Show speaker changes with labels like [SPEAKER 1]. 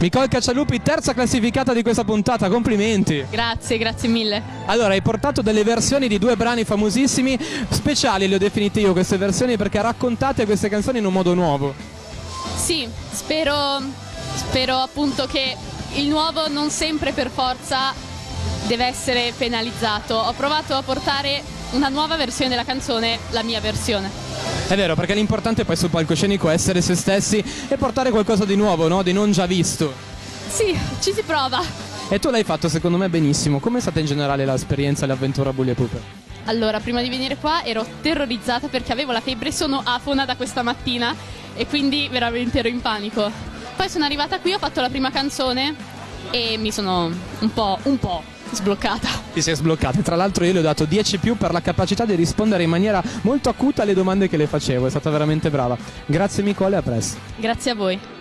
[SPEAKER 1] Nicole Caccialupi, terza classificata di questa puntata, complimenti.
[SPEAKER 2] Grazie, grazie mille.
[SPEAKER 1] Allora, hai portato delle versioni di due brani famosissimi, speciali le ho definite io queste versioni perché raccontate queste canzoni in un modo nuovo.
[SPEAKER 2] Sì, spero, spero appunto che il nuovo non sempre per forza deve essere penalizzato. Ho provato a portare una nuova versione della canzone, la mia versione.
[SPEAKER 1] È vero, perché l'importante poi sul palcoscenico è essere se stessi e portare qualcosa di nuovo, no? Di non già visto.
[SPEAKER 2] Sì, ci si prova.
[SPEAKER 1] E tu l'hai fatto secondo me benissimo. Com'è stata in generale l'esperienza e l'avventura Bully e Pupe?
[SPEAKER 2] Allora, prima di venire qua ero terrorizzata perché avevo la febbre, sono afona da questa mattina e quindi veramente ero in panico. Poi sono arrivata qui, ho fatto la prima canzone e mi sono un po', un po' sbloccata.
[SPEAKER 1] Ti sei sbloccata. Tra l'altro io le ho dato 10 più per la capacità di rispondere in maniera molto acuta alle domande che le facevo. È stata veramente brava. Grazie Nicole, a presto.
[SPEAKER 2] Grazie a voi.